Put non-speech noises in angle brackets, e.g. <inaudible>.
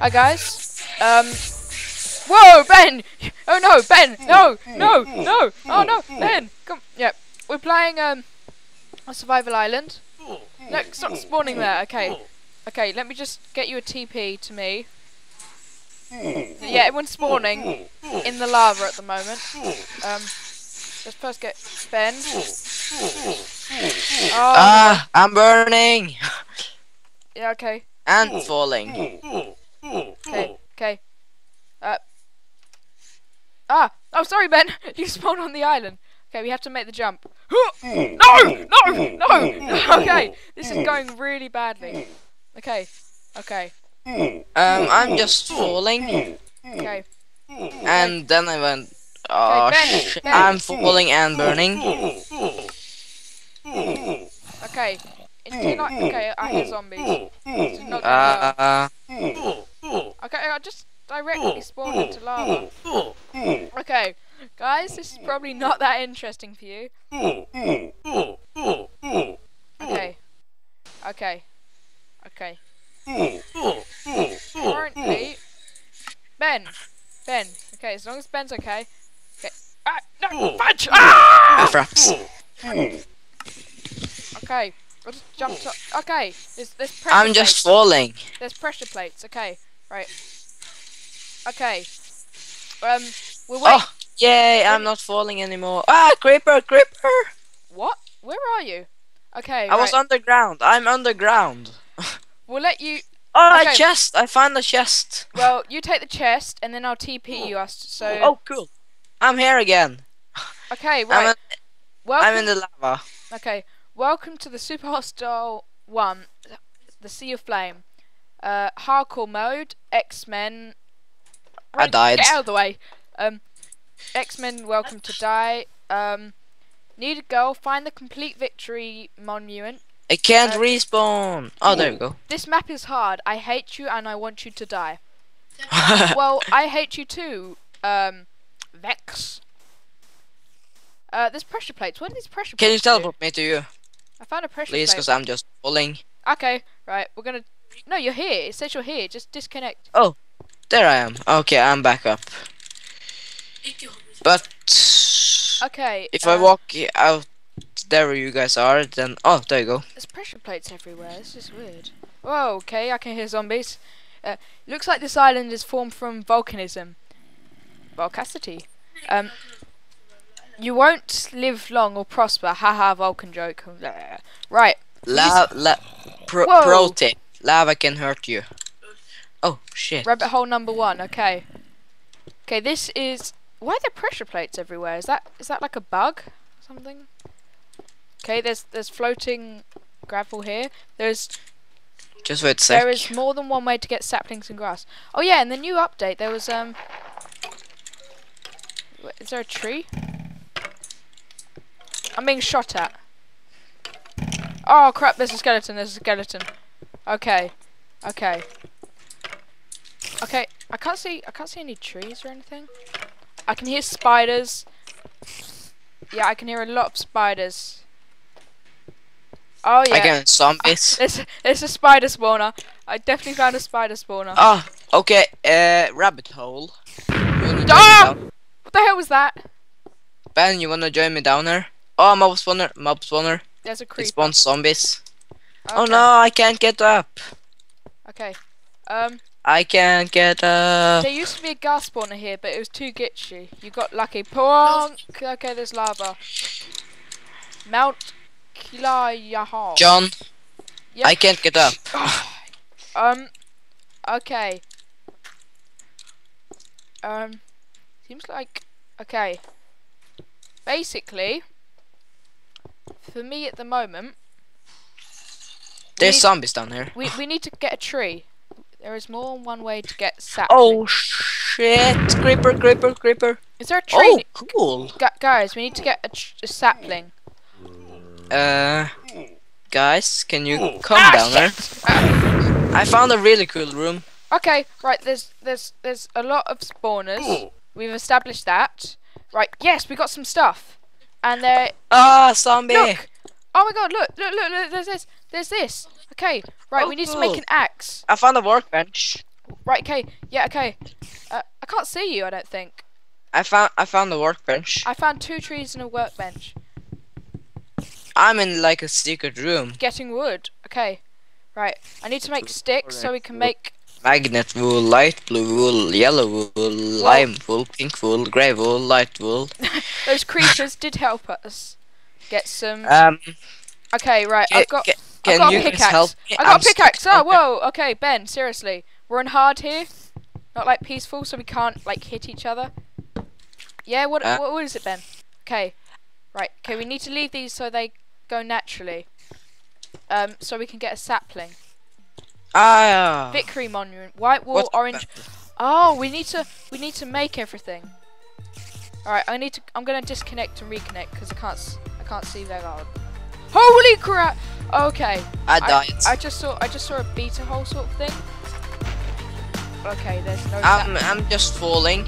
Hi guys. Um. Whoa, Ben! Oh no, Ben! No, no, no! Oh no, Ben! Come. Yep. We're playing um a survival island. No, stop spawning there. Okay. Okay. Let me just get you a TP to me. Yeah, everyone's spawning in the lava at the moment. Um. Let's first get Ben. Oh. Ah, I'm burning yeah. Okay. and falling. Okay. Okay. Uh. Ah! Oh, sorry, Ben. <laughs> You spawned on the island. Okay, we have to make the jump. <gasps> No! No! No! Okay, this is going really badly. Okay. Okay. Um, I'm just falling, Okay. and then I went. Oh, Ben, shit. Ben. I'm falling and burning. Okay. He not? Okay, I hear zombies. This is not Uh, go. Okay, I just directly spawned into lava. Okay, guys, this is probably not that interesting for you. Okay. Okay. Okay. Currently, Ben. Ben. Okay, as long as Ben's okay. Okay. Ah, no, fudge! Ah! fraps. Okay. We'll just jump to. Okay. There's there's pressure I'm just plates. falling. There's pressure plates. Okay. Right. Okay. Um. We're wait. Oh, yay! I'm not falling anymore. Ah, creeper, creeper! What? Where are you? Okay. I was underground. I'm underground. We'll let you. Oh, Okay. a chest! I found a chest. Well, you take the chest, and then I'll TP you us. So. Oh, cool. I'm here again. Okay. I'm, Right. in, Welcome. I'm in the lava. Okay, welcome to the Super Hostile 1, the Sea of Flame. Uh, hardcore mode, X-Men... I died. Get out of the way! Um, X-Men Welcome to Die. Um, need a goal, find the complete victory monument. I can't Uh, respawn. Oh, there we go. This map is hard, I hate you and I want you to die. <laughs> well, I hate you too, um, Vechs. Uh, there's pressure plates. What are these pressure plates? Can you plates do? teleport me to you, I found a pressure please? plate. Because I'm just falling. Okay, right, we're gonna. No, you're here. It says you're here. Just disconnect. Oh, there I am. Okay, I'm back up. But Okay. if uh, I walk out there where you guys are, then oh, there you go. There's pressure plates everywhere. This is weird. Whoa. Okay, I can hear zombies. Uh, looks like this island is formed from volcanism. Volcacity. Um. You won't live long or prosper. Haha, Vulcan joke. Right. La la pro, pro tip: lava can hurt you. Oh shit! Rabbit hole number one. Okay. Okay, this is. Why are there pressure plates everywhere? Is that is that like a bug? Something? Okay, there's there's floating gravel here. There's Just wait a sec. there is more than one way to get saplings and grass. Oh yeah, in the new update there was um. Is there a tree? I'm being shot at. Oh crap! There's a skeleton. There's a skeleton. Okay. Okay. Okay. I can't see. I can't see any trees or anything. I can hear spiders. Yeah, I can hear a lot of spiders. Oh yeah. Again, zombies. <laughs> It's there's a spider spawner. I definitely found a spider spawner. Oh, okay. Uh, rabbit hole. You wanna join me Ah! What the hell was that? Ben, you wanna join me down there? Oh, mob spawner, mob spawner. There's a It spawns zombies. Oh no, I can't get up. Okay. Um, I can't get up. there used to be a ghast spawner here, but it was too glitchy. You got lucky. Ponk. Okay, there's lava. Mount Kilauea. John, Yep. I can't get up. <sighs> Um. Okay. Um. Seems like. Okay. Basically, for me at the moment, There's we- zombies down here. we we need to get a tree. There is more than one way to get sapling. Oh shit! Creeper, creeper, creeper. Is there a tree? Oh, cool. Gu- guys, we need to get a, tr- a sapling. Uh, guys, can you come Ah, down there? shit! Ah. I found a really cool room. Okay, right. There's there's there's a lot of spawners. We've established that. Right. Yes, we got some stuff. And there. Ah, zombie. Look. Oh my God! Look! Look! Look! Look! There's this. There's this. Okay. Right. Oh, we need to make an axe. I found a workbench. Right. Okay. Yeah. Okay. Uh, I can't see you. I don't think. I found I found the workbench. I found two trees and a workbench. I'm in like a secret room. Getting wood. Okay. Right. I need to make sticks so we can make. Magenta wool, light blue wool, yellow wool, lime wool, pink wool, grey wool, light wool. <laughs> Those creatures did help us get some. Um, Okay. Right. ca- I've got. ca- I've can got a pickaxe. I got a pickaxe. Oh, whoa. Okay, Ben. Seriously, we're on hard here. Not like peaceful, so we can't like hit each other. Yeah. What? Uh. what, what is it, Ben? Okay. Right. Okay. We need to leave these so they go naturally. Um. So we can get a sapling. Ah. Victory monument. White wall. Orange. Oh, we need to. We need to make everything. All right. I need to. I'm gonna disconnect and reconnect because I can't. I can't see very well. Holy crap! Okay. I died. I just saw I just saw a beta hole sort of thing. Okay, there's no I'm I'm just falling.